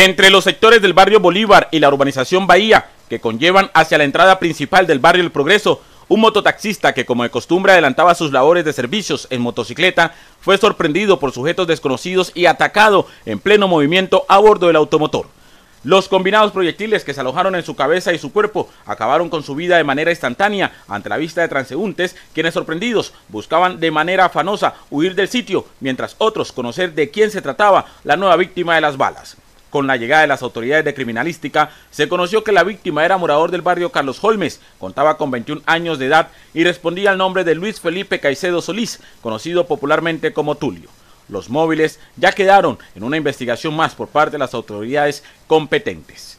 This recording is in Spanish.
Entre los sectores del barrio Bolívar y la urbanización Bahía, que conllevan hacia la entrada principal del barrio El Progreso, un mototaxista que como de costumbre adelantaba sus labores de servicios en motocicleta fue sorprendido por sujetos desconocidos y atacado en pleno movimiento a bordo del automotor. Los combinados proyectiles que se alojaron en su cabeza y su cuerpo acabaron con su vida de manera instantánea ante la vista de transeúntes, quienes sorprendidos buscaban de manera afanosa huir del sitio, mientras otros conocer de quién se trataba la nueva víctima de las balas. Con la llegada de las autoridades de criminalística, se conoció que la víctima era morador del barrio Carlos Holmes, contaba con 21 años de edad y respondía al nombre de Luis Felipe Caicedo Solís, conocido popularmente como Tulio. Los móviles ya quedaron en una investigación más por parte de las autoridades competentes.